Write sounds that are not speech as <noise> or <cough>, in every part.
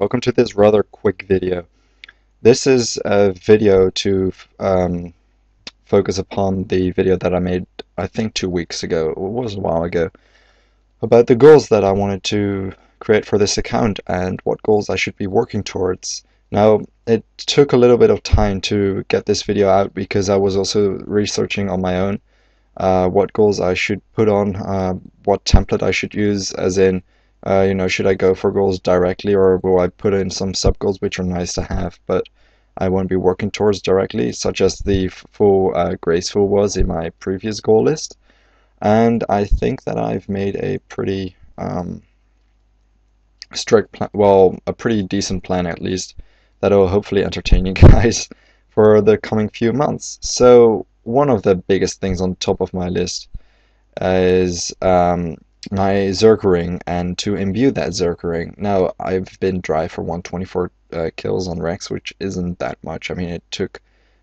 welcome to this rather quick video. This is a video to um, focus upon the video that I made I think two weeks ago, it was a while ago, about the goals that I wanted to create for this account and what goals I should be working towards. Now, it took a little bit of time to get this video out because I was also researching on my own uh, what goals I should put on, uh, what template I should use, as in uh, you know, should I go for goals directly or will I put in some sub goals which are nice to have but I won't be working towards directly, such as the full uh, graceful was in my previous goal list. And I think that I've made a pretty um, strict plan, well, a pretty decent plan at least, that will hopefully entertain you <laughs> guys for the coming few months. So one of the biggest things on top of my list is um, my Zerker ring and to imbue that Zerker ring. Now, I've been dry for 124 uh, kills on Rex, which isn't that much. I mean, it took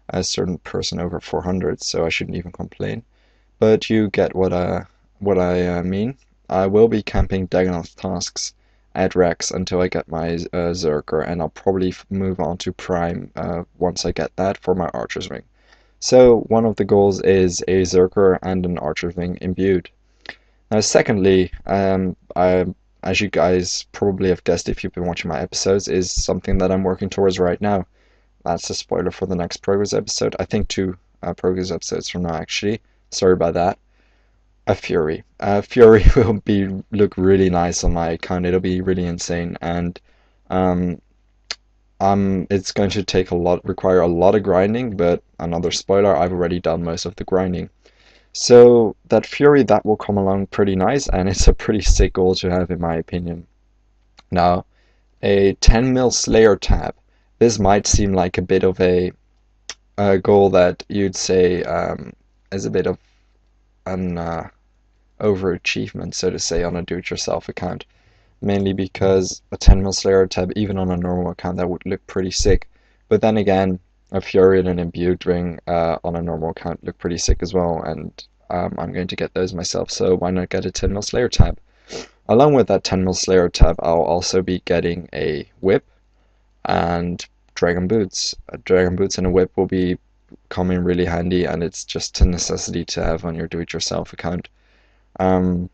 a certain person over 400, so I shouldn't even complain. But you get what, uh, what I uh, mean. I will be camping Dagannoth tasks at Rex until I get my uh, Zerker, and I'll probably move on to Prime uh, once I get that for my Archer's Ring. So, one of the goals is a Zerker and an Archer's Ring imbued. Now, secondly, um, I, as you guys probably have guessed if you've been watching my episodes, is something that I'm working towards right now. That's a spoiler for the next progress episode. I think two uh, progress episodes from now, actually. Sorry about that. A Fury. A Fury <laughs> will be look really nice on my account. It'll be really insane, and um, um, it's going to take a lot, require a lot of grinding. But another spoiler: I've already done most of the grinding. So that Fury, that will come along pretty nice, and it's a pretty sick goal to have in my opinion. Now, a 10 mil Slayer tab. This might seem like a bit of a, a goal that you'd say um, is a bit of an uh, overachievement, so to say, on a do-it-yourself account. Mainly because a 10 mil Slayer tab, even on a normal account, that would look pretty sick. But then again, a Fury and an Imbued ring uh, on a normal account look pretty sick as well, and um, I'm going to get those myself, so why not get a 10 mil Slayer tab? Along with that 10 mil Slayer tab, I'll also be getting a whip and Dragon Boots. A Dragon Boots and a whip will be coming really handy, and it's just a necessity to have on your do-it-yourself account. Um,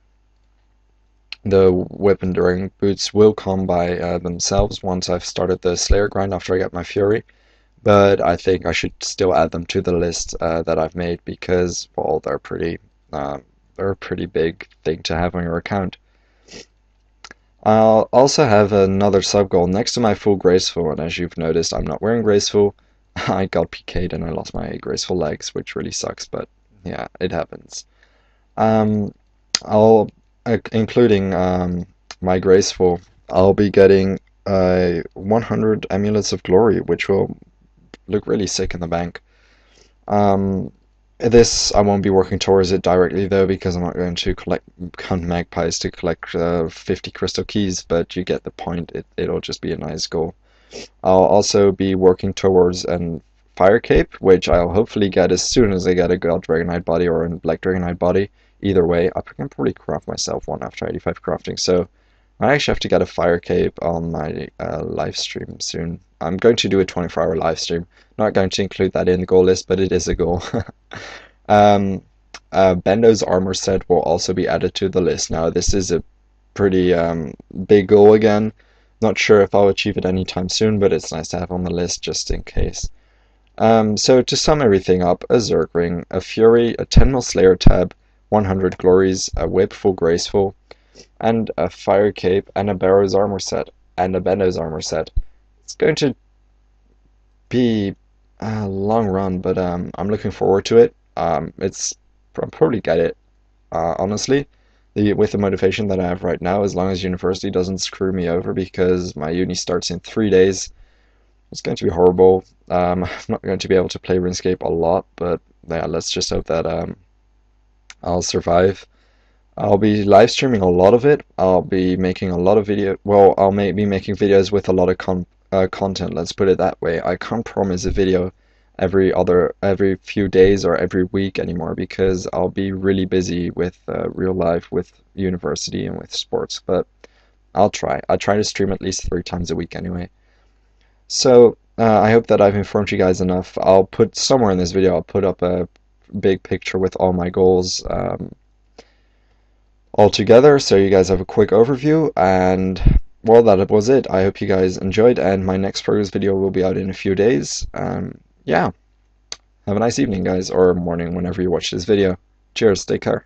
the whip and Dragon Boots will come by uh, themselves once I've started the Slayer grind after I get my Fury but I think I should still add them to the list uh, that I've made because well they're pretty uh, they're a pretty big thing to have on your account. I'll also have another sub goal next to my full graceful and as you've noticed I'm not wearing graceful <laughs> I got PK'd and I lost my graceful legs which really sucks but yeah it happens. Um, I'll uh, including um, my graceful I'll be getting uh, 100 amulets of glory which will look really sick in the bank. Um, this I won't be working towards it directly though because I'm not going to collect hunt magpies to collect uh, 50 crystal keys, but you get the point. It it'll just be a nice goal. I'll also be working towards an fire cape, which I'll hopefully get as soon as I get a gold dragonhide body or a black dragonhide body. Either way, I can probably craft myself one after 85 crafting. So I actually have to get a fire cape on my uh, live stream soon. I'm going to do a 24 hour live stream. Not going to include that in the goal list, but it is a goal. <laughs> um, uh, Bandos armor set will also be added to the list. Now, this is a pretty um, big goal again. Not sure if I'll achieve it anytime soon, but it's nice to have on the list just in case. Um, so to sum everything up, a Zerg ring, a Fury, a 10 mil Slayer tab, 100 glories, a whip full graceful, and a fire cape and a Barrows armor set and a Bandos armor set. It's going to be a long run, but um, I'm looking forward to it. Um, it's I'll probably get it, uh, honestly, the, with the motivation that I have right now. As long as university doesn't screw me over, because my uni starts in three days. It's going to be horrible. Um, <laughs> I'm not going to be able to play RuneScape a lot, but yeah, let's just hope that um, I'll survive. I'll be live streaming a lot of it. I'll be making a lot of video. Well, I'll may be making videos with a lot of con uh, content. Let's put it that way. I can't promise a video every other every few days or every week anymore because I'll be really busy with uh, real life, with university, and with sports. But I'll try. I try to stream at least three times a week anyway. So uh, I hope that I've informed you guys enough. I'll put somewhere in this video. I'll put up a big picture with all my goals um, all together, so you guys have a quick overview. And well, that was it. I hope you guys enjoyed, and my next progress video will be out in a few days. Um, yeah. Have a nice evening, guys, or morning whenever you watch this video. Cheers. Take care.